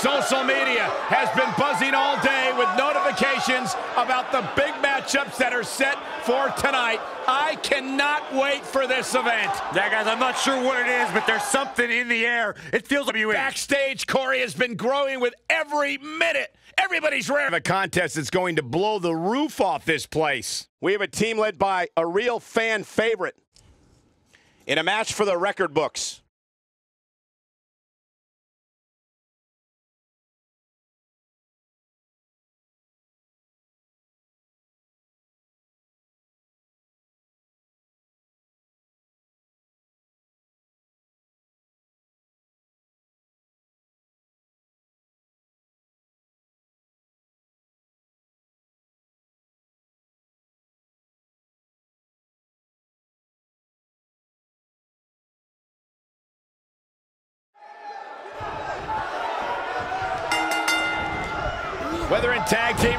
Social media has been buzzing all day with notifications about the big matchups that are set for tonight. I cannot wait for this event. Yeah, guys, I'm not sure what it is, but there's something in the air. It feels like you Backstage, Corey has been growing with every minute. Everybody's rare. A contest that's going to blow the roof off this place. We have a team led by a real fan favorite in a match for the record books.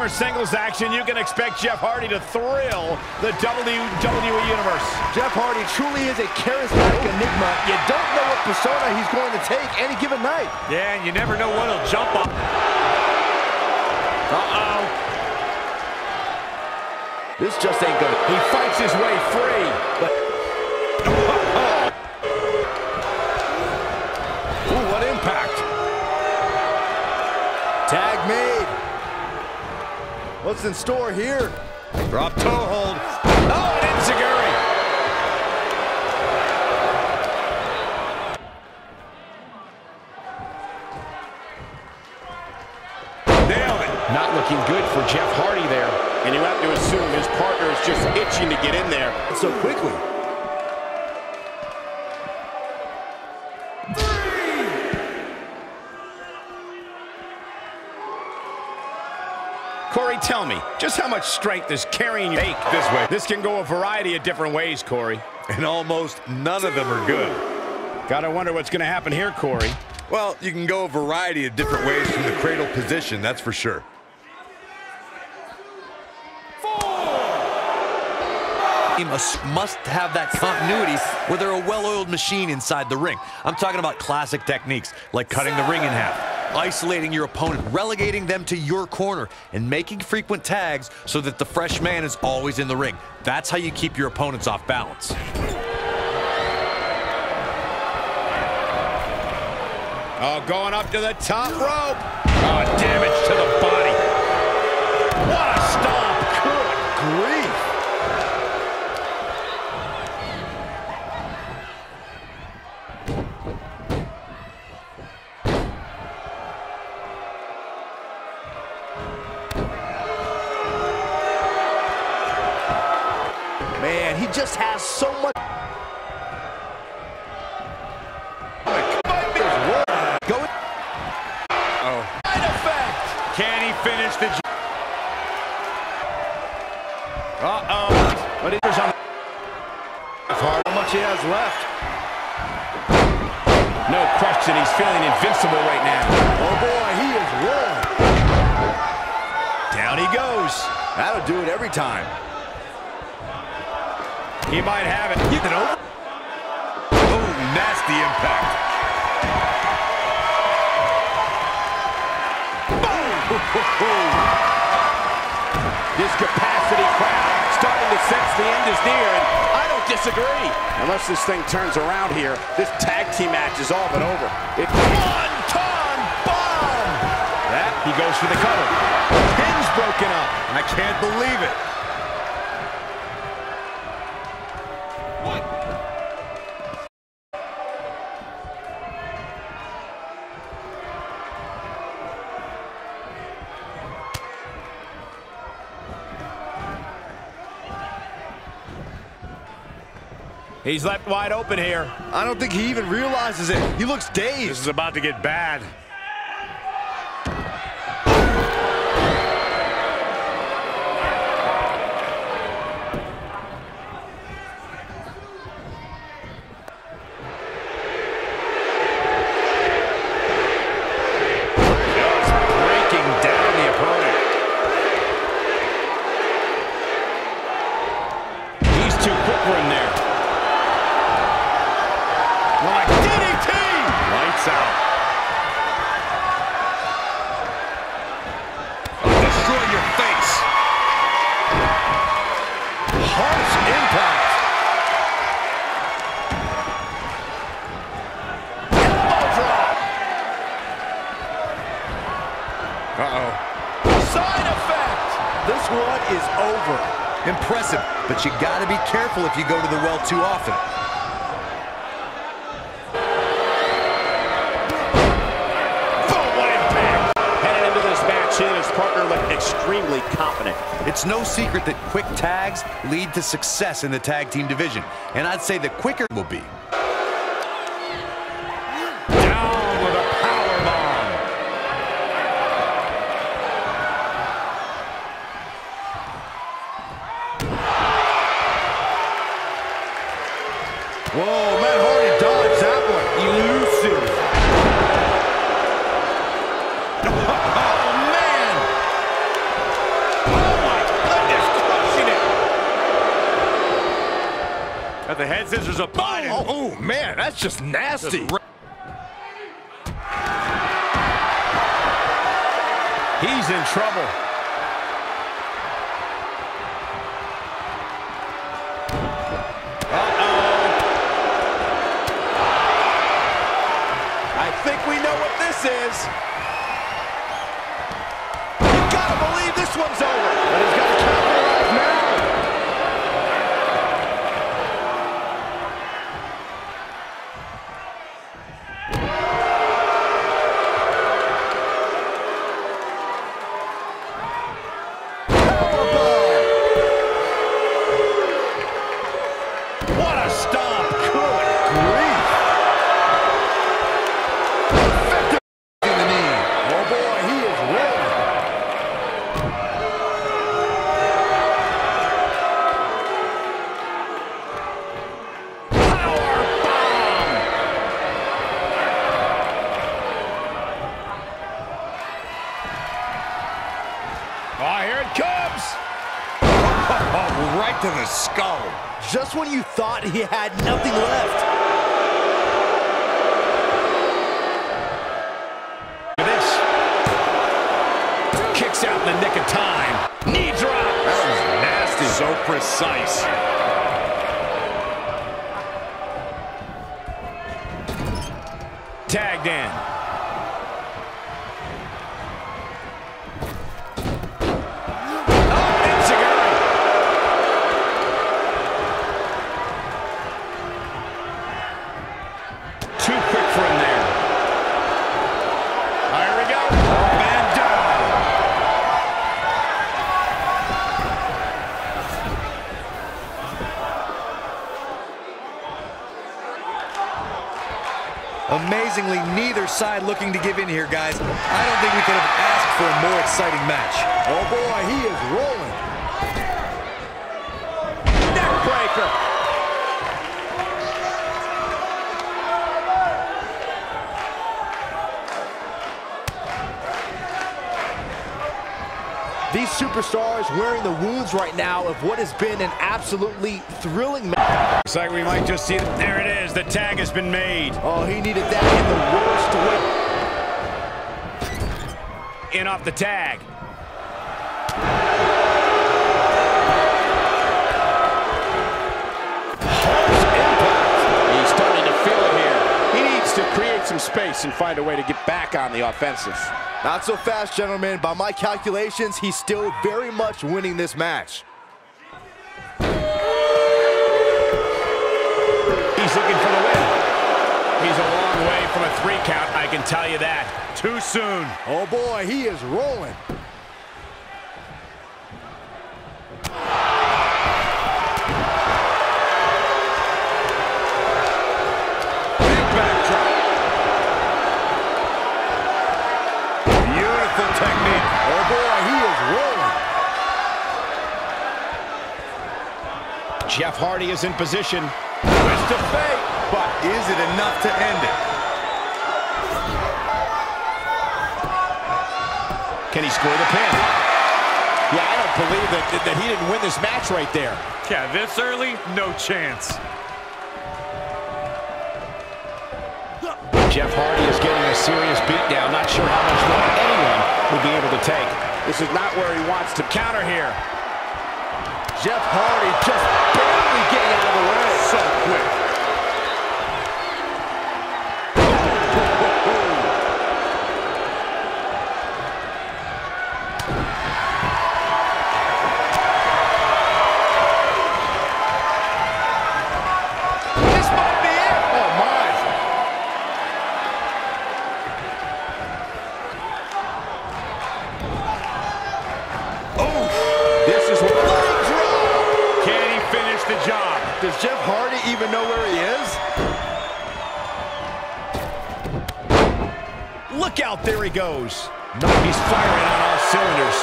Singles action, you can expect Jeff Hardy to thrill the WWE Universe. Jeff Hardy truly is a charismatic enigma. You don't know what persona he's going to take any given night. Yeah, and you never know what he'll jump on. Uh-oh. This just ain't good. He fights his way free, but... What's in store here? Drop toe hold. Oh, and Enzuigiri. Nailed it. Not looking good for Jeff Hardy there. And you have to assume his partner is just itching to get in there. So quickly. Tell me, just how much strength is carrying your take this way? This can go a variety of different ways, Corey. And almost none of them are good. Gotta wonder what's gonna happen here, Corey. Well, you can go a variety of different ways from the cradle position, that's for sure. He must, must have that continuity where they're a well-oiled machine inside the ring. I'm talking about classic techniques like cutting the ring in half, isolating your opponent, relegating them to your corner, and making frequent tags so that the fresh man is always in the ring. That's how you keep your opponents off balance. Oh, going up to the top rope. Oh, damage to the Uh-oh. But here's on How much he has left. No question, he's feeling invincible right now. Oh boy, he is rolling. Down he goes. That'll do it every time. He might have it. Get it over. Oh, nasty impact. This capacity the end is near, and I don't disagree. Unless this thing turns around here, this tag team match is all but over. It's one-ton bomb! That, he goes for the cover. Pin's broken up. I can't believe it. He's left wide open here. I don't think he even realizes it. He looks dazed. This dazed. is about to get bad. Impressive, but you got to be careful if you go to the well too often. What impact. Heading into this match, he and his partner look extremely confident. It's no secret that quick tags lead to success in the tag team division, and I'd say the quicker it will be. Just nasty. He's side looking to give in here, guys. I don't think we could have asked for a more exciting match. Oh, boy, he is rolling. Neckbreaker. These superstars wearing the wounds right now of what has been an absolutely thrilling match. Looks like we might just see it. There it is. The tag has been made. Oh, he needed that in the worst way. In off the tag. He's starting to feel it here. He needs to create some space and find a way to get back on the offensive. Not so fast, gentlemen. By my calculations, he's still very much winning this match. He's looking for the win. He's a long way from a three count, I can tell you that. Too soon. Oh boy, he is rolling. Big backdrop. Beautiful technique. Oh boy, he is rolling. Jeff Hardy is in position. Twist of fate. But is it enough to end it? Can he score the pin? Yeah, I don't believe that, that he didn't win this match right there. Yeah, this early, no chance. Jeff Hardy is getting a serious beatdown. Not sure how much more anyone would be able to take. This is not where he wants to Counter here. Jeff Hardy just barely getting out of the way. So quick. This is what... Leg drop! Can he finish the job? Does Jeff Hardy even know where he is? Look out, there he goes. He's firing on all cylinders.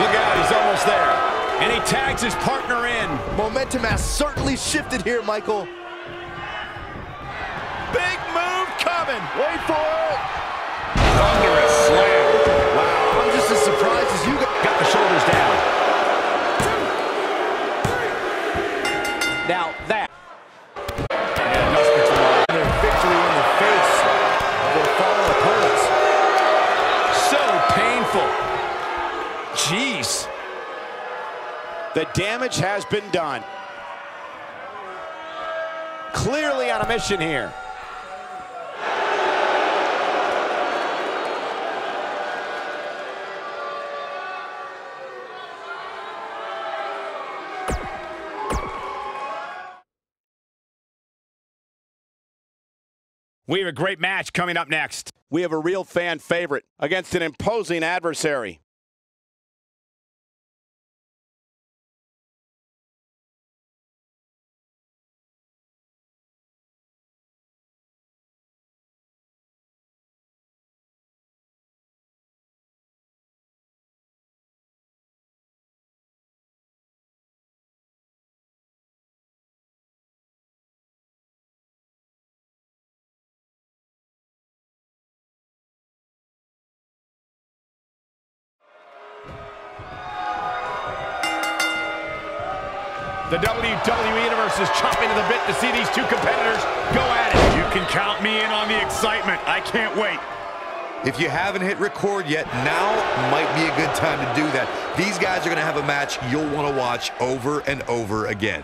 Look out, he's almost there. And he tags his partner in. Momentum has certainly shifted here, Michael. Big move coming. Wait for it. Thunderous slam. Got the shoulders down. Now that. Their victory in the face of their fallen opponents. So painful. Jeez. The damage has been done. Clearly on a mission here. We have a great match coming up next. We have a real fan favorite against an imposing adversary. The WWE Universe is chomping at the bit to see these two competitors go at it. You can count me in on the excitement. I can't wait. If you haven't hit record yet, now might be a good time to do that. These guys are going to have a match you'll want to watch over and over again.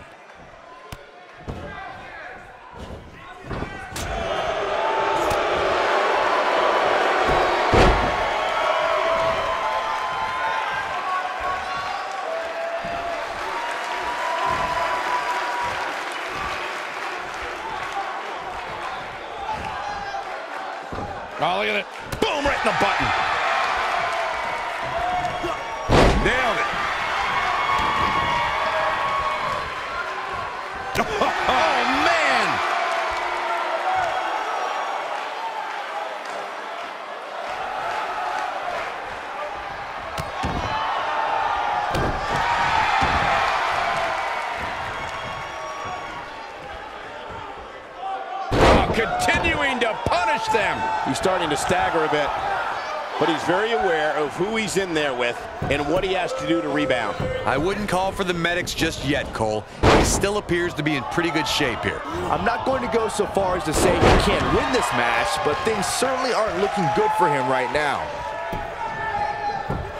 Very aware of who he's in there with and what he has to do to rebound. I wouldn't call for the medics just yet, Cole. He still appears to be in pretty good shape here. I'm not going to go so far as to say he can't win this match, but things certainly aren't looking good for him right now.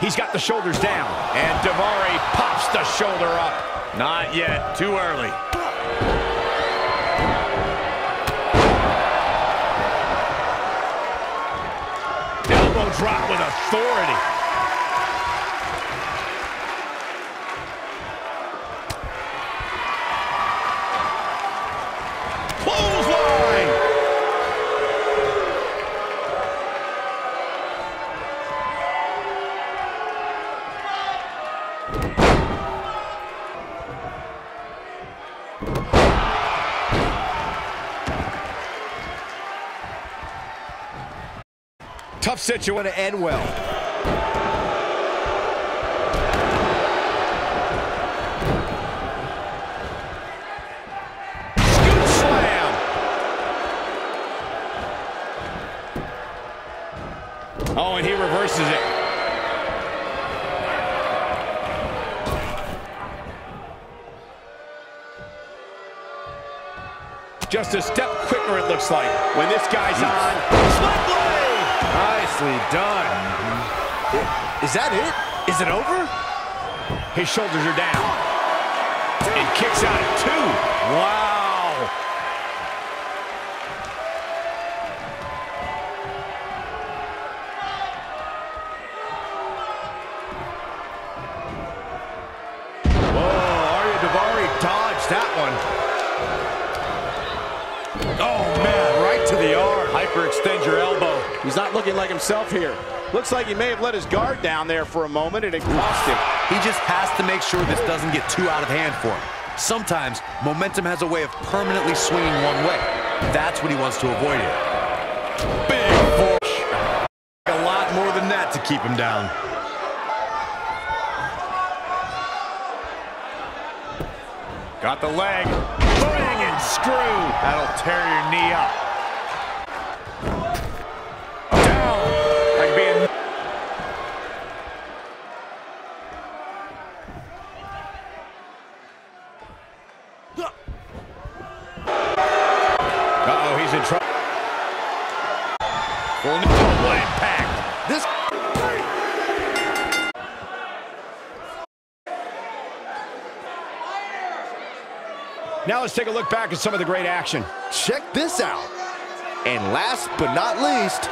He's got the shoulders down, and Daivari pops the shoulder up. Not yet, too early. Drop with authority. Tough situation. To end well. Slam. Oh, and he reverses it. Just a step quicker, it looks like. When this guy's on. Blade! Nicely done. Is that it? Is it over? His shoulders are down. And kicks out at two. Wow. Looking like himself here. Looks like he may have let his guard down there for a moment and it cost him. He just has to make sure this doesn't get too out of hand for him. Sometimes, momentum has a way of permanently swinging one way. That's what he wants to avoid here. Big push. A lot more than that to keep him down. Got the leg. Bang and screw. That'll tear your knee up. Let's take a look back at some of the great action. check this out. And last but not least,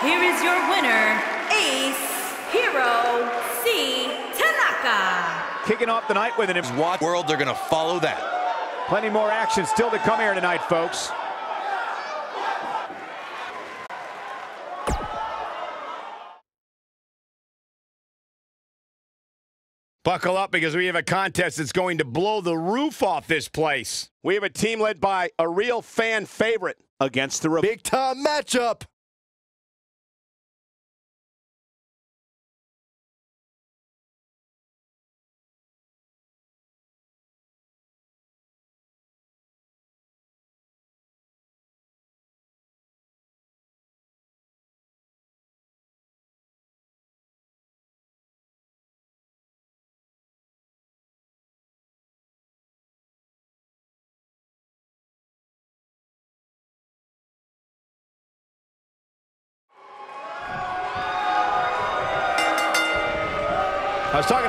Here is your winner, Ace Hero C. Tanaka. Kicking off the night with an Watch world, they're going to follow that. plenty more action still to come here tonight, folks. Buckle up because we have a contest that's going to blow the roof off this place. We have a team led by a real fan favorite against the big time matchup.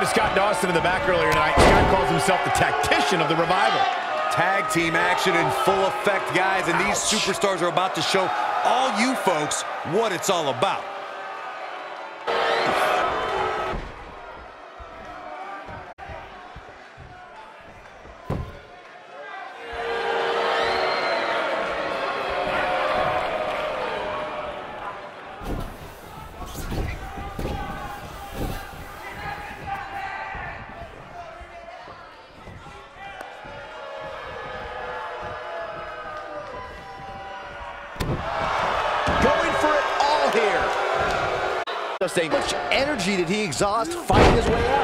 To Scott Dawson in the back earlier tonight. Scott calls himself the tactician of the revival. Tag team action in full effect, guys, and these superstars are about to show all you folks what it's all about. How much energy did he exhaust fighting his way out?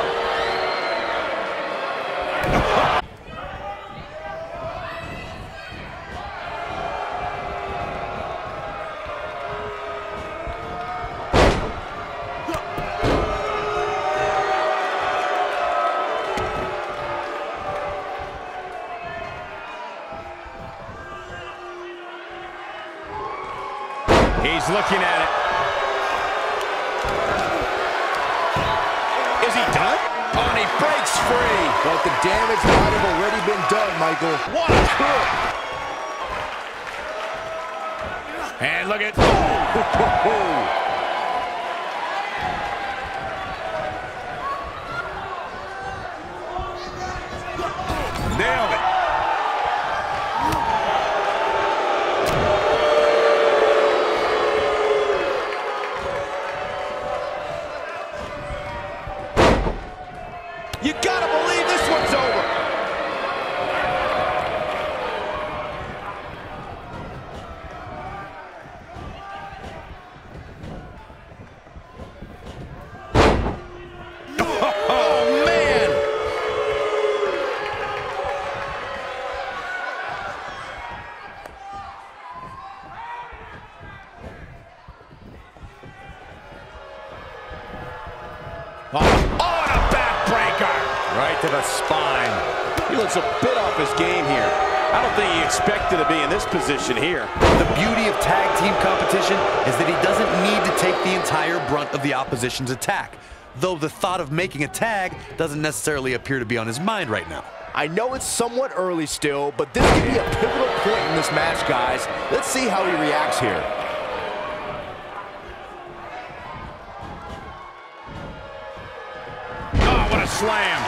Opposition's attack. Though the thought of making a tag doesn't necessarily appear to be on his mind right now. I know it's somewhat early still, but this could be a pivotal point in this match, guys. Let's see how he reacts here. Oh, what a slam.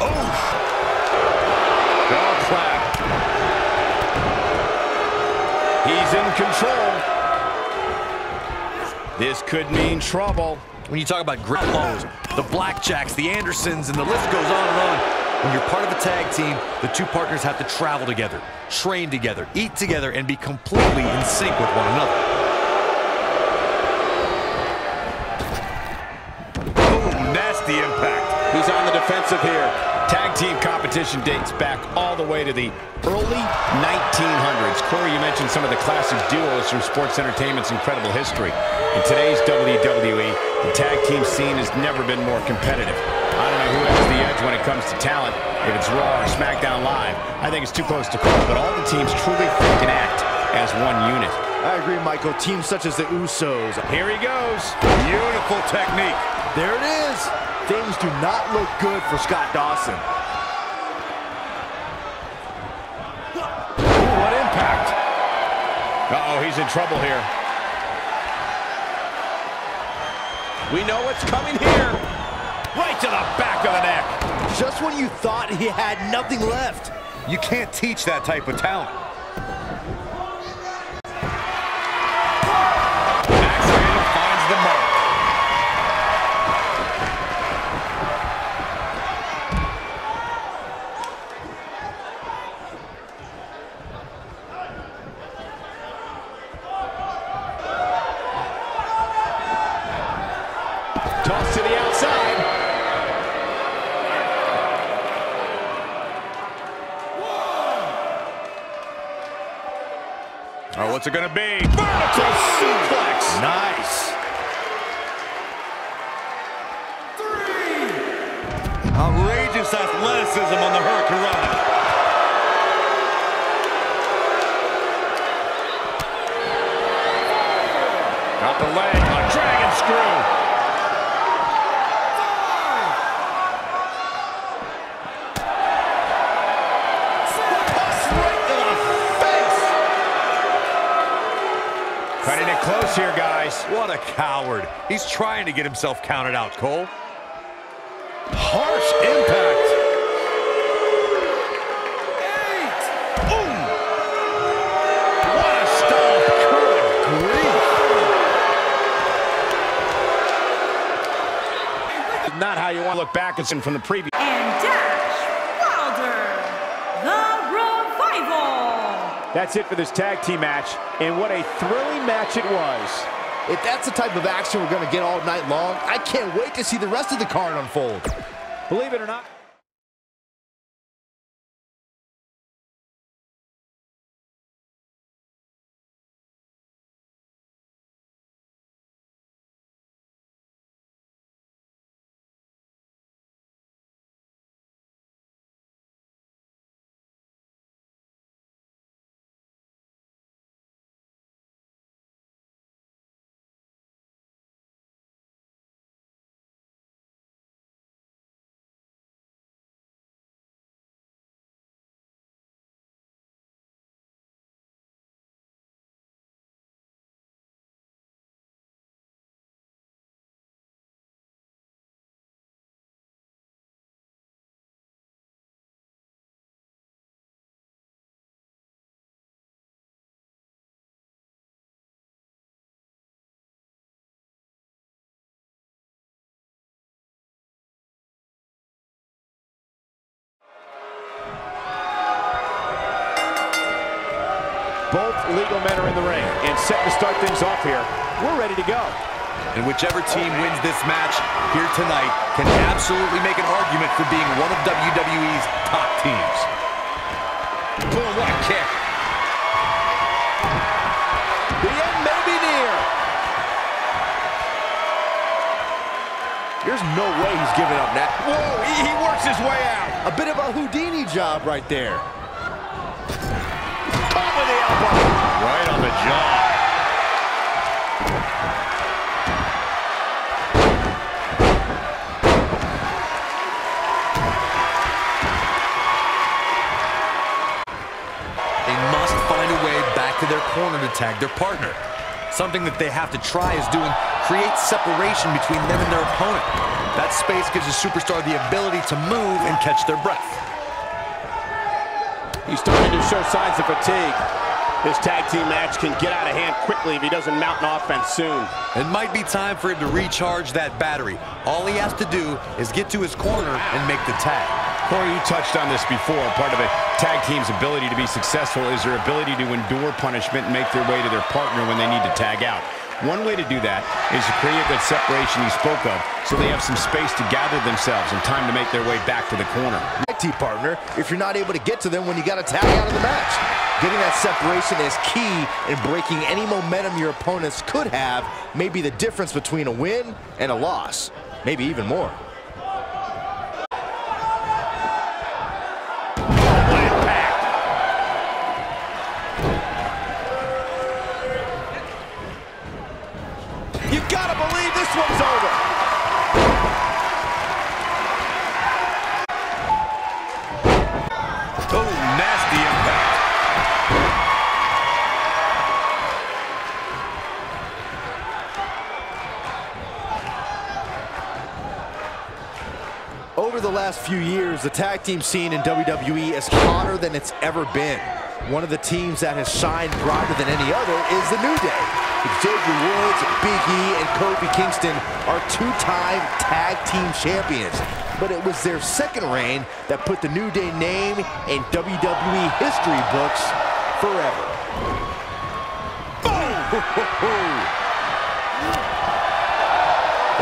Oh. Dog clap. He's in control. This could mean trouble. When you talk about Grip Lows, the Blackjacks, the Andersons, and the list goes on and on. When you're part of a tag team, the two partners have to travel together, train together, eat together, and be completely in sync with one another. Competition dates back all the way to the early 1900s. Corey, you mentioned some of the classic duos from sports entertainment's incredible history. In today's WWE, the tag team scene has never been more competitive. I don't know who has the edge when it comes to talent, if it's Raw or SmackDown Live. I think it's too close to call, but all the teams truly think and act as one unit. I agree, Michael. Teams such as the Usos. Here he goes. Beautiful technique. There it is. Things do not look good for Scott Dawson. Ooh, what impact. Uh-oh, he's in trouble here. We know what's coming here. Right to the back of the neck. Just when you thought he had nothing left. You can't teach that type of talent. What's it gonna be? He's trying to get himself counted out, Cole. Harsh impact. Eight. Boom. What a stomp. Good grief. Not how you want to look back at some from the previous. And Dash Wilder, the Revival. That's it for this tag team match, and what a thrilling match it was. If that's the type of action we're going to get all night long, I can't wait to see the rest of the card unfold. Believe it or not. Legal men are in the ring and set to start things off here. We're ready to go. And whichever team wins this match here tonight can absolutely make an argument for being one of WWE's top teams. Boom, what a kick. The end may be near. There's no way he's giving up now. Whoa, he, he works his way out. A bit of a Houdini job right there. Jaw. They must find a way back to their corner to tag their partner. Something that they have to try is doing create separation between them and their opponent. That space gives a superstar the ability to move and catch their breath. He's starting to show signs of fatigue. This tag team match can get out of hand quickly if he doesn't mount an offense soon. It might be time for him to recharge that battery. All he has to do is get to his corner and make the tag. Corey, you touched on this before. Part of a tag team's ability to be successful is their ability to endure punishment and make their way to their partner when they need to tag out. One way to do that is to create that separation you spoke of so they have some space to gather themselves and time to make their way back to the corner. Tag team partner if you're not able to get to them when you got to tag out of the match. Getting that separation is key in breaking any momentum your opponents could have, maybe the difference between a win and a loss, maybe even more. Last few years, the tag team scene in WWE is hotter than it's ever been. One of the teams that has shined brighter than any other is the New Day. Xavier Woods, Big E, and Kofi Kingston are two-time tag team champions. But it was their second reign that put the New Day name in WWE history books forever.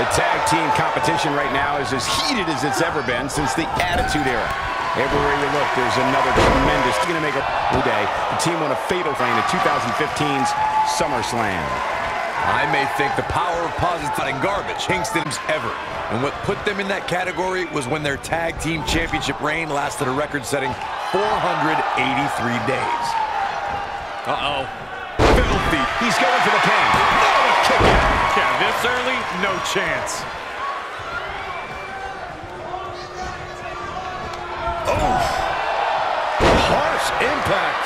The tag team competition right now is as heated as it's ever been since the Attitude Era. Everywhere you look, there's another tremendous. Going to make a new day. The team won a fatal reign at 2015's SummerSlam. I may think the power of positive and garbage Kingston's ever. And what put them in that category was when their tag team championship reign lasted a record-setting 483 days. Uh-oh. Filthy. He's going for the pin. Yeah, this early, no chance. Oh! Harsh impact.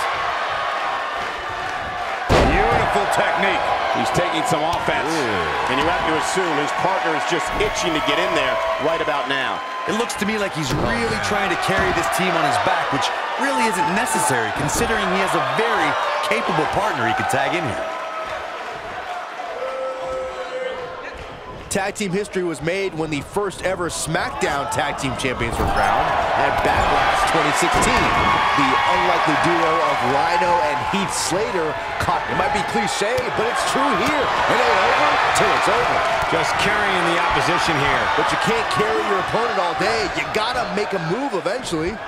Beautiful technique. He's taking some offense. And you have to assume his partner is just itching to get in there right about now. It looks to me like he's really trying to carry this team on his back, which really isn't necessary considering he has a very capable partner he could tag in here. Tag team history was made when the first ever SmackDown Tag Team Champions were crowned at Backlash 2016. The unlikely duo of Rhino and Heath Slater caught. It might be cliche, but it's true here. It ain't over till it's over. Just carrying the opposition here. But you can't carry your opponent all day. You gotta make a move eventually.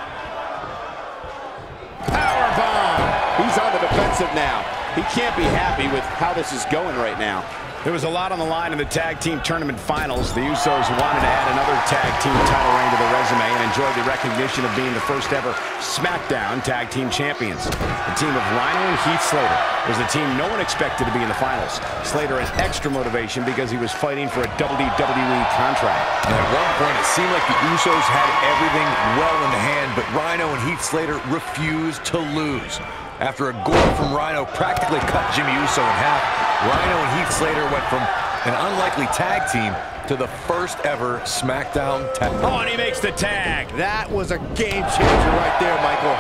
He's on the defensive now. He can't be happy with how this is going right now. There was a lot on the line in the tag team tournament finals. The Usos wanted to add another tag team title reign to their resume and enjoyed the recognition of being the first ever SmackDown tag team champions. The team of Rhino and Heath Slater was the team no one expected to be in the finals. Slater had extra motivation because he was fighting for a WWE contract. And at one point, it seemed like the Usos had everything well in hand, but Rhino and Heath Slater refused to lose. After a gore from Rhino practically cut Jimmy Uso in half, Rhino and Heath Slater went from an unlikely tag team to the first ever SmackDown tag. Oh, and he makes the tag. That was a game changer right there, Michael.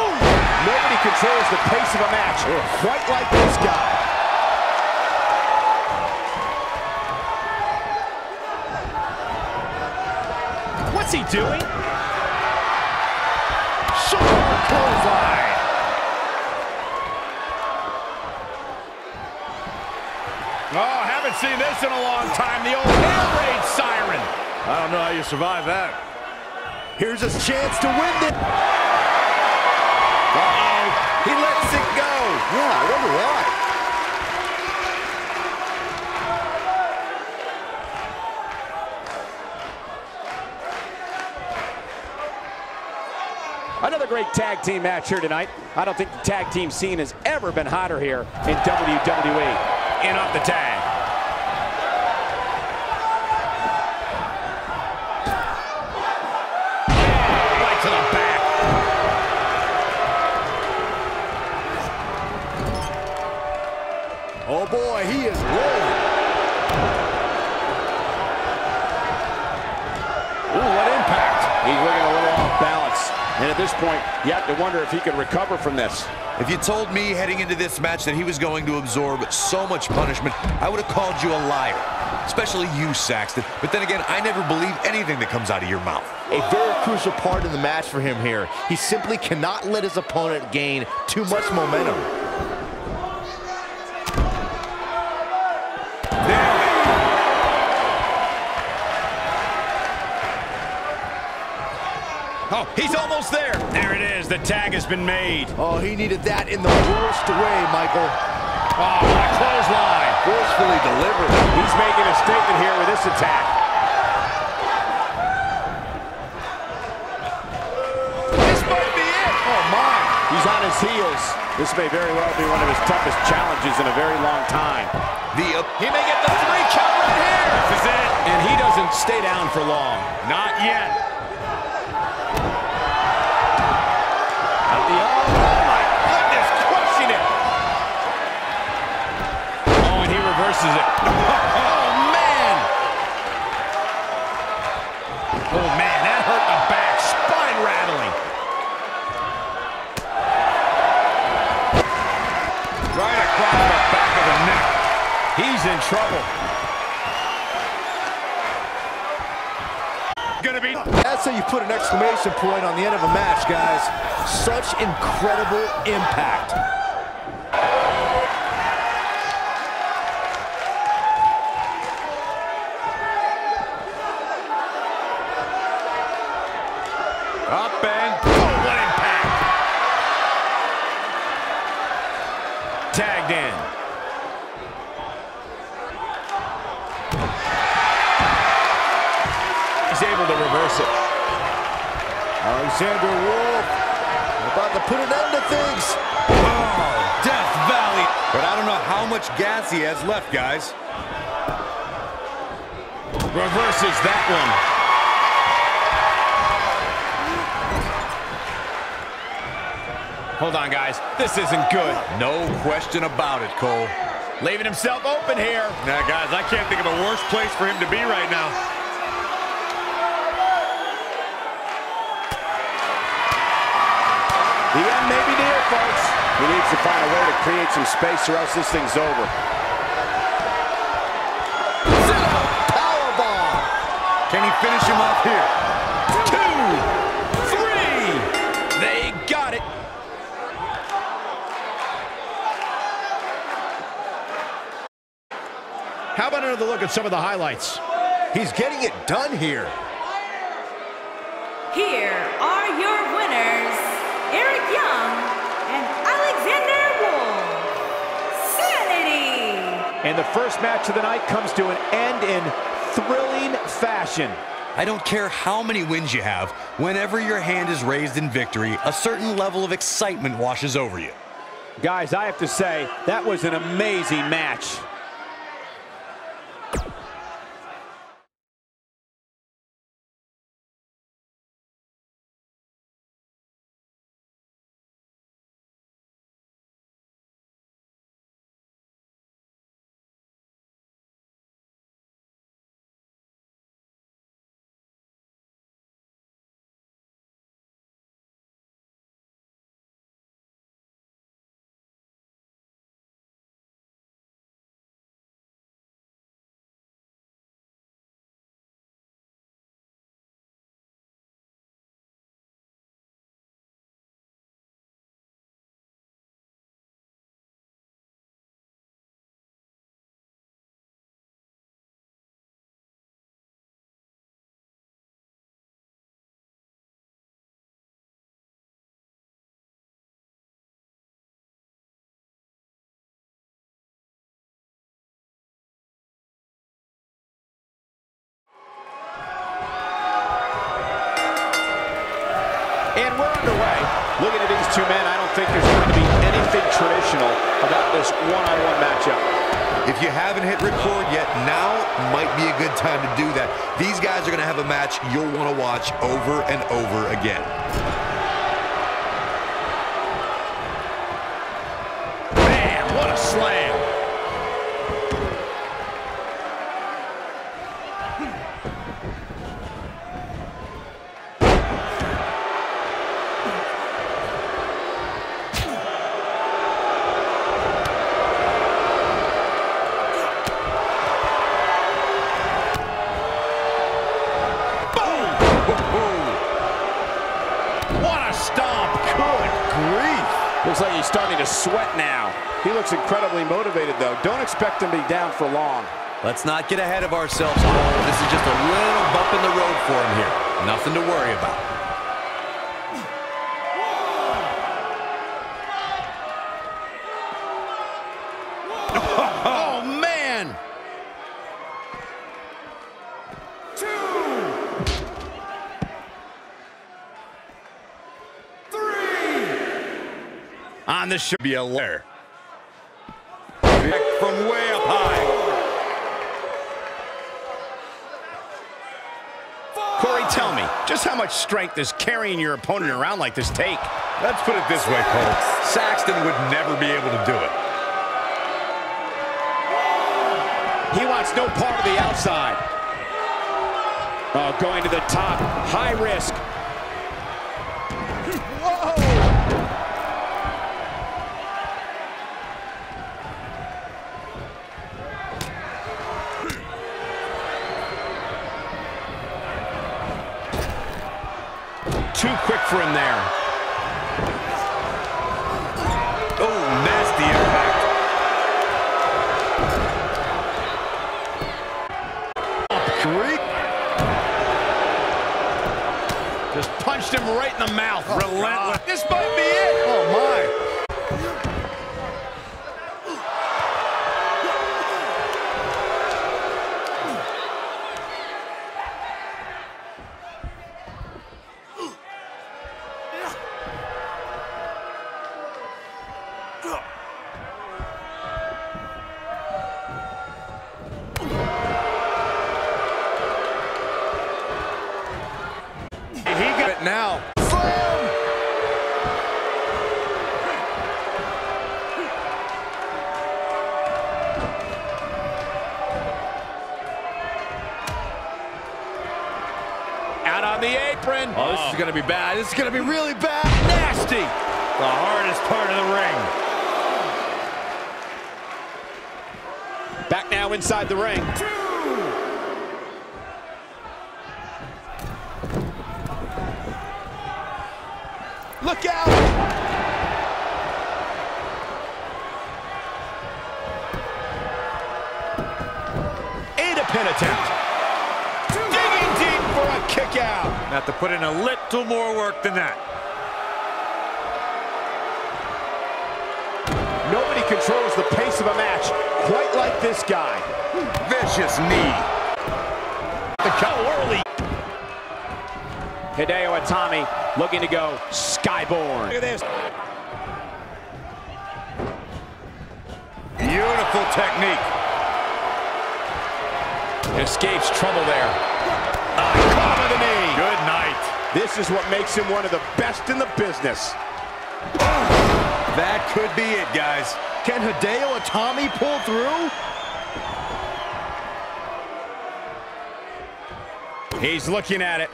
Ooh! Nobody controls the pace of a match quite like this guy. What's he doing? Shoulder clothesline. Haven't seen this in a long time. The old air raid siren. I don't know how you survive that. Here's his chance to win this. Uh-oh. He lets it go. Yeah, I wonder why. Another great tag team match here tonight. I don't think the tag team scene has ever been hotter here in WWE. In off the tag. Boy, he is rolling. Ooh, what impact. He's looking a little off balance. And at this point, you have to wonder if he can recover from this. If you told me heading into this match that he was going to absorb so much punishment, I would have called you a liar. Especially you, Saxton. But then again, I never believe anything that comes out of your mouth. A very crucial part in the match for him here. He simply cannot let his opponent gain too much momentum. The tag has been made. Oh, he needed that in the worst way, Michael. Oh, what a clothesline. Forcefully delivered. He's making a statement here with this attack. This might be it. Oh, my. He's on his heels. This may very well be one of his toughest challenges in a very long time. The He may get the three count right here. This is it. And he doesn't stay down for long. Not yet. Out the oh, my goodness, crushing it. Oh, reverses it. Oh, man. Oh, man, that hurt the back. Spine rattling. Right across the back of the neck. He's in trouble. Gonna be... That's how you put an exclamation point on the end of a match, guys. Such incredible impact. Up and... Oh, what impact! Tagged in. He's able to reverse it. Alexander Wolf about to put an end to things. oh, Death Valley. But I don't know how much gas he has left, guys. Reverses that one. Hold on, guys. This isn't good. No question about it, Cole. Leaving himself open here. Now, guys, I can't think of a worse place for him to be right now. The end may be near, folks. He needs to find a way to create some space or else this thing's over. Powerbomb. Can he finish him off here? Another look at some of the highlights? He's getting it done here. Here are your winners, Eric Young and Alexander Wolf. Sanity! And the first match of the night comes to an end in thrilling fashion. I don't care how many wins you have, whenever your hand is raised in victory, a certain level of excitement washes over you. Guys, I have to say, that was an amazing match. These two men, I don't think there's going to be anything traditional about this one-on-one matchup. If you haven't hit record yet, now might be a good time to do that. These guys are going to have a match you'll want to watch over and over again. Looks like he's starting to sweat now. He looks incredibly motivated, though. Don't expect him to be down for long. Let's not get ahead of ourselves. This is just a little bump in the road for him here. Nothing to worry about. This should be a lair. From way up high. Corey, tell me, just how much strength does carrying your opponent around like this take? Let's put it this way, Cole. Saxton would never be able to do it. He wants no part of the outside. Oh, going to the top. High risk. Too quick for him there. Oh, nasty impact. Creep. Just punched him right in the mouth. Oh, Relentless. This might be it. Oh, going to be bad. This is going to be really bad. nasty. The hardest part of the ring. Back now inside the ring. Look out! Eight a pin attempt. Out. Have to put in a little more work than that. Nobody controls the pace of a match quite like this guy. Vicious knee. The go early. Hideo Itami looking to go skyborn. Look at this. Beautiful technique. Escapes trouble there. Ah, caught with the knee. Good night. This is what makes him one of the best in the business. That could be it, guys. Can Hideo Itami pull through? He's looking at it.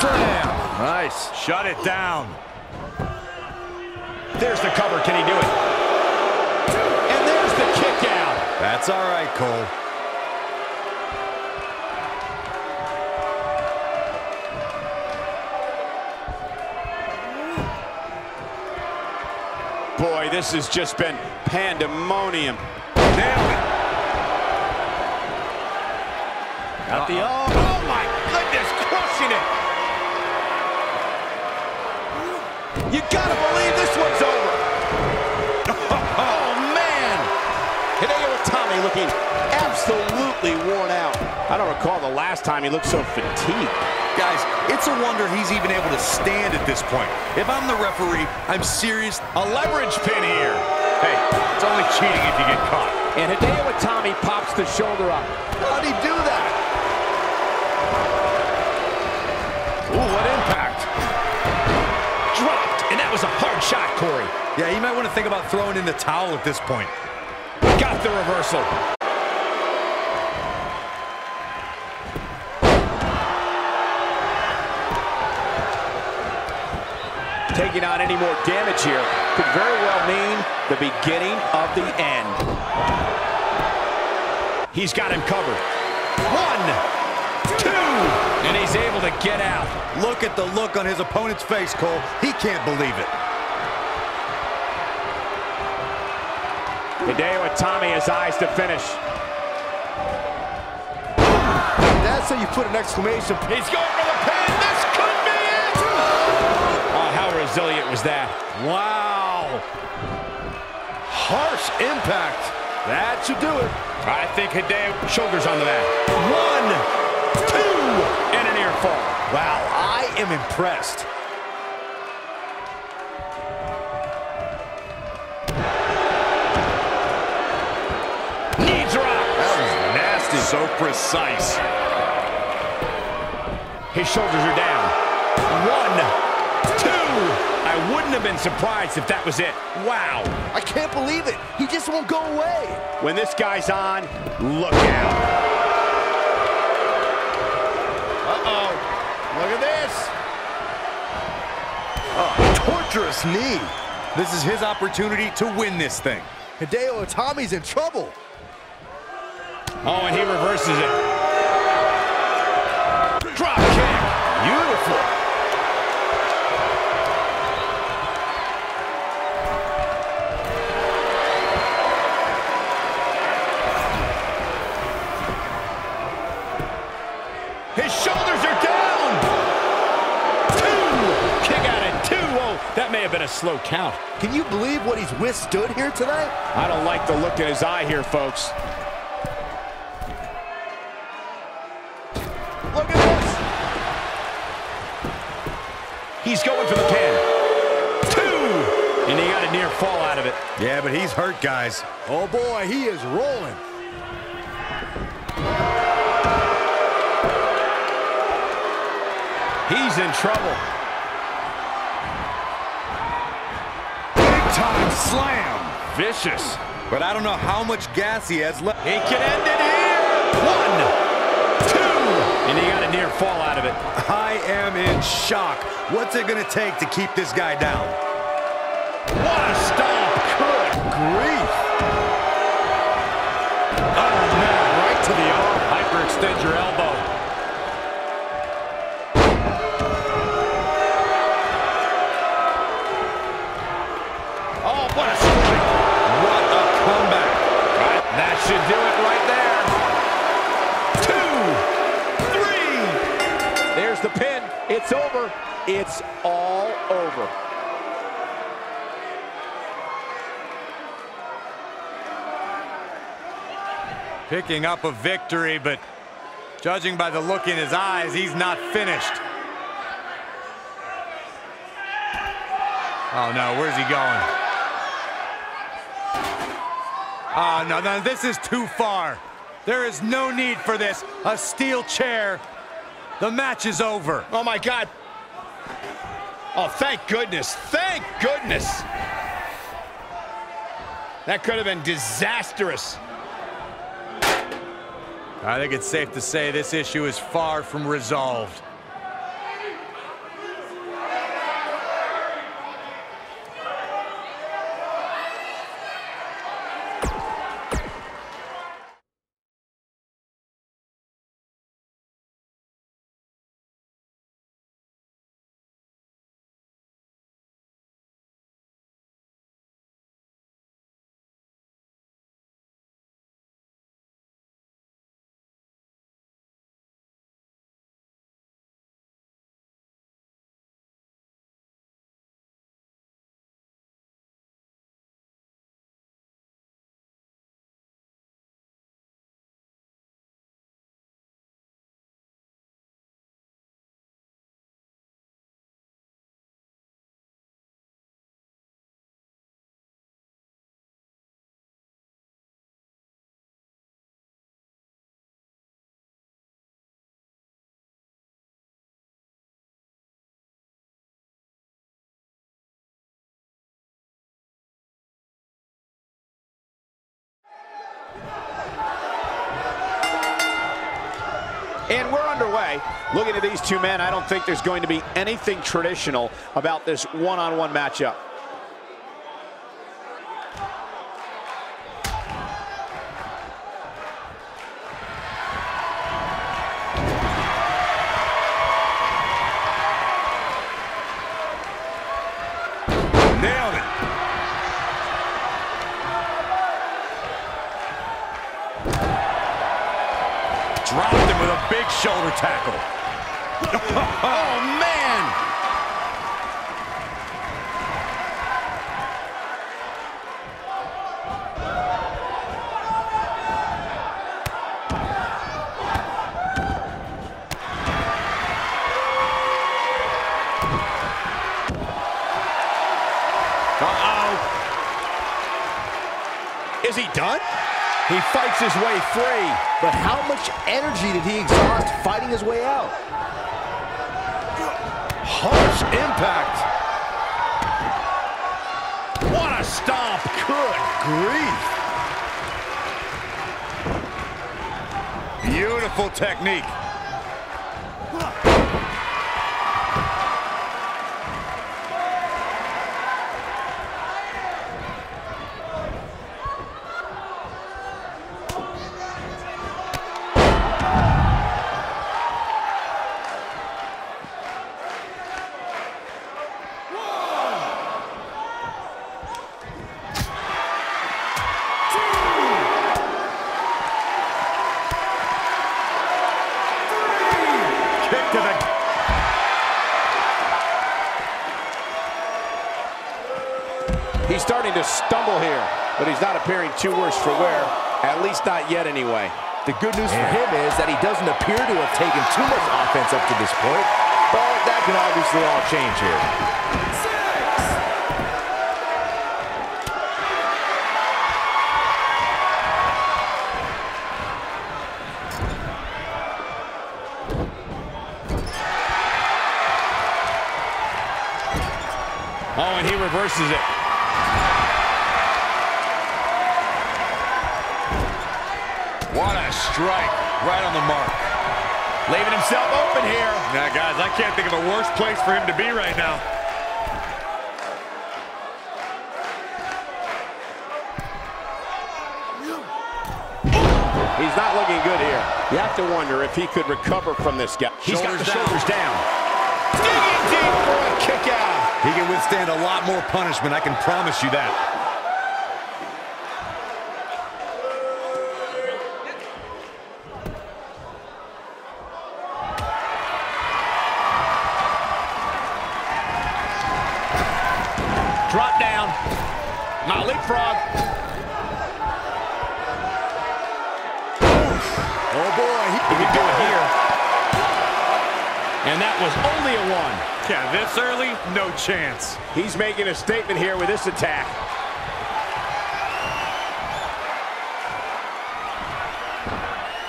Slam. Nice. Shut it down. There's the cover. Can he do it? And there's the kick out. That's all right, Cole. Boy, this has just been pandemonium. Nailed it. Got the oh, oh my goodness, crushing it. You gotta believe this one's over. Oh man. Hideo Itami looking absolutely worn out. I don't recall the last time he looked so fatigued. Guys, it's a wonder he's even able to stand at this point. If I'm the referee, I'm serious. A leverage pin here. Hey, it's only cheating if you get caught. And Hideo Itami pops the shoulder up. How'd he do that? Ooh, what impact. Dropped, and that was a hard shot, Corey. Yeah, you might want to think about throwing in the towel at this point. Got the reversal. Taking on any more damage here could very well mean the beginning of the end. He's got him covered. One, two, and he's able to get out. Look at the look on his opponent's face, Cole. He can't believe it. Hideo Itami has eyes to finish. That's how you put an exclamation. He's going resilient was that? Wow. Harsh impact. That should do it. I think Hideo, shoulders on the mat. One, two, and a near fall. Wow, I am impressed. Knee drop. That was nasty. So precise. His shoulders are down. One, two. I wouldn't have been surprised if that was it. Wow. I can't believe it. He just won't go away. When this guy's on, look out. Uh-oh. Look at this. Oh, torturous knee. This is his opportunity to win this thing. Hideo Itami's in trouble. Oh, and he reverses it. Slow count. Can you believe what he's withstood here tonight? I don't like the look in his eye here, folks. Look at this. He's going for the pin. Two. And he got a near fall out of it. Yeah, but he's hurt, guys. Oh boy, he is rolling. He's in trouble. Time slam. Vicious. But I don't know how much gas he has left. He can end it here. One, two, and he got a near fall out of it. I am in shock. What's it going to take to keep this guy down? What a stomp. Good grief. Oh, man, right to the arm. Hyperextend your elbow. It's over. It's all over. Picking up a victory, but judging by the look in his eyes, he's not finished. Oh, no, where's he going? Oh, no, no, this is too far. There is no need for this. A steel chair. The match is over. Oh, my God. Oh, thank goodness. Thank goodness. That could have been disastrous. I think it's safe to say this issue is far from resolved. And we're underway. Looking at these two men, I don't think there's going to be anything traditional about this one-on-one matchup. His way free. But how much energy did he exhaust fighting his way out? Harsh impact. What a stomp. Good grief. Beautiful technique. But he's not appearing too worse for wear. At least not yet anyway. The good news for him is that he doesn't appear to have taken too much offense up to this point, but that can obviously all change here. Oh, and he reverses it. What a strike. Right on the mark. Leaving himself open here. Now, guys, I can't think of a worse place for him to be right now. He's not looking good here. You have to wonder if he could recover from this guy. He's got the Shoulders down. shoulders down. Digging deep for a kick out. He can withstand a lot more punishment, I can promise you that. Drop down. Now leapfrog. Oh boy, he, He can do it here. And that was only a one. Yeah, this early, no chance. He's making a statement here with this attack.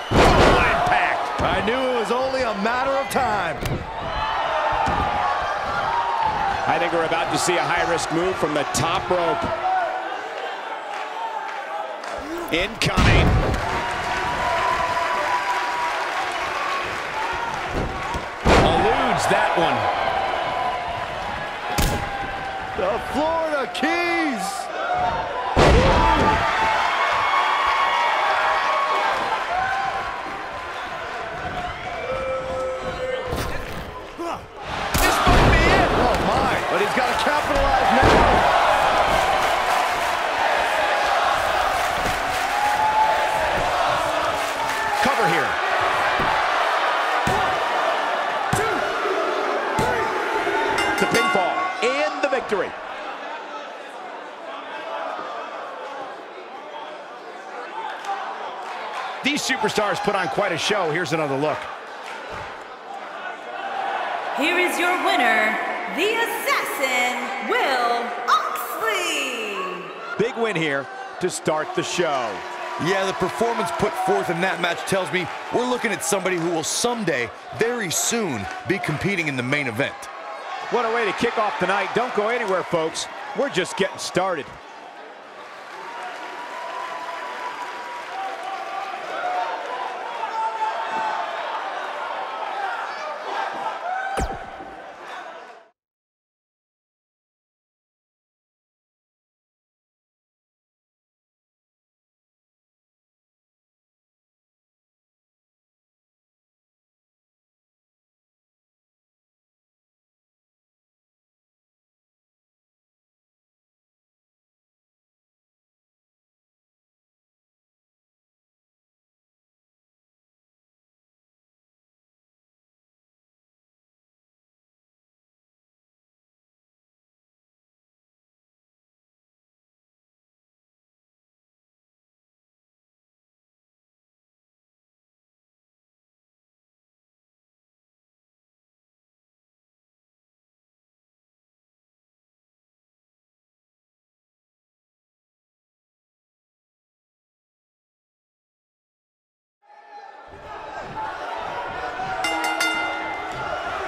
Impact. I knew it was only a matter of time. I think we're about to see a high-risk move from the top rope. Incoming. Eludes that one. The superstars put on quite a show. Here's another look. Here is your winner, the Assassin, Will Oxley. Big win here to start the show. Yeah, the performance put forth in that match tells me we're looking at somebody who will someday, very soon, be competing in the main event. What a way to kick off tonight. Don't go anywhere, folks. We're just getting started.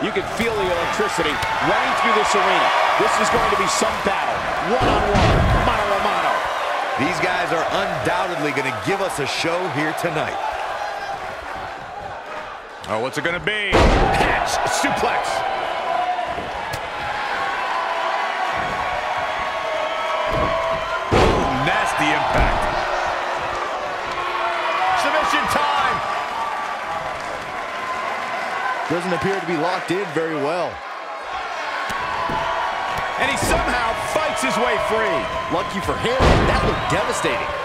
You can feel the electricity running through this arena. This is going to be some battle. One-on-one, mano-a-mano. These guys are undoubtedly going to give us a show here tonight. Oh, what's it going to be? Patch, suplex. Nasty impact. Doesn't appear to be locked in very well. And he somehow fights his way free. Lucky for him, that looked devastating.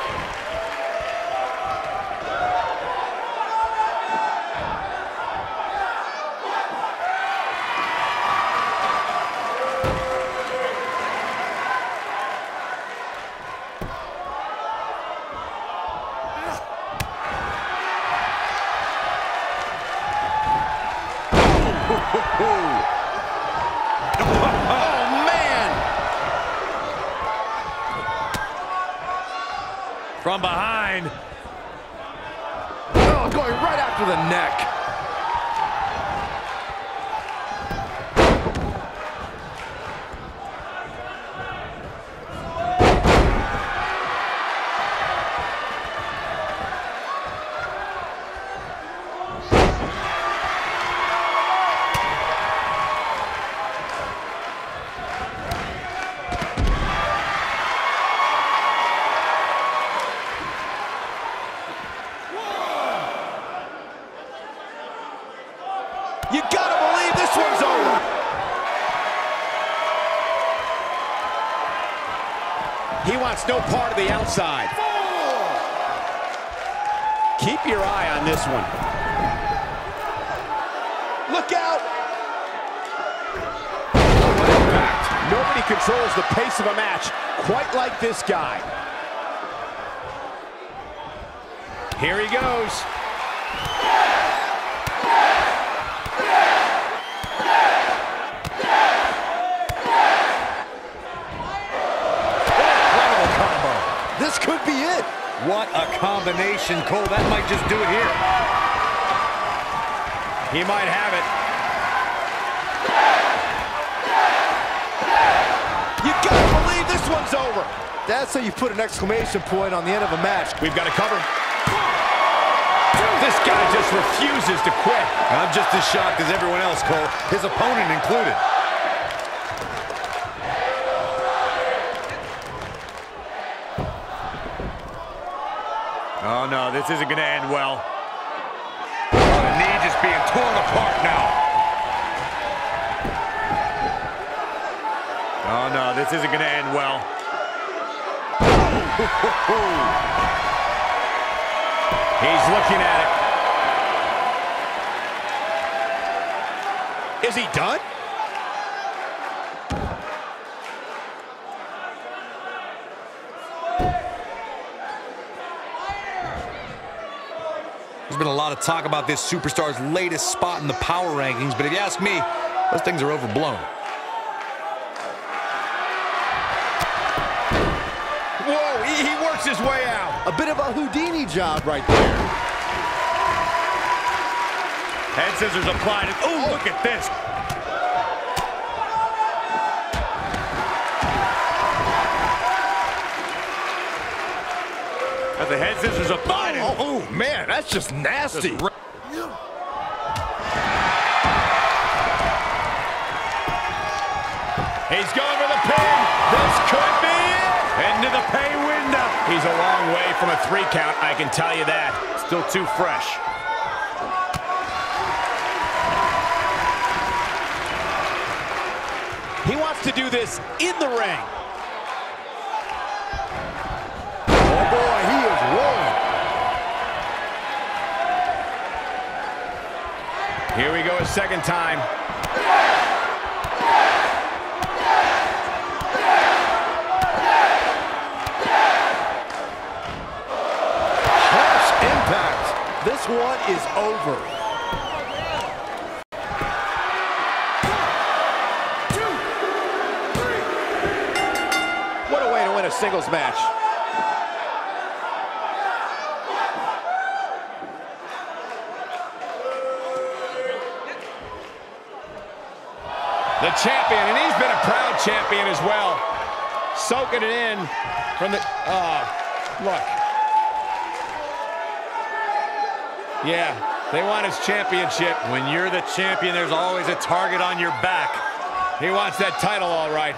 What a combination, Cole. That might just do it here. He might have it. You gotta believe this one's over. That's how you put an exclamation point on the end of a match. We've got to cover. This guy just refuses to quit. I'm just as shocked as everyone else, Cole, his opponent included. This isn't going to end well. The knee just being torn apart now. Oh, no, this isn't going to end well. He's looking at it. Is he done? There's been a lot of talk about this superstar's latest spot in the power rankings, but if you ask me, those things are overblown. Whoa, he, he works his way out. A bit of a Houdini job right there. Head scissors applied. Oh, look at this. The head scissors applied. Oh, oh, man, that's just nasty. He's going for the pin. This could be it. Into the pay window. He's a long way from a three count, I can tell you that. Still too fresh. He wants to do this in the ring. Oh, boy, he is rolling. Here we go a second time. Harsh impact. This one is over. What a way to win a singles match. Champion, and he's been a proud champion as well. Soaking it in from the, uh, look. Yeah, they want his championship. When you're the champion, there's always a target on your back. He wants that title all right.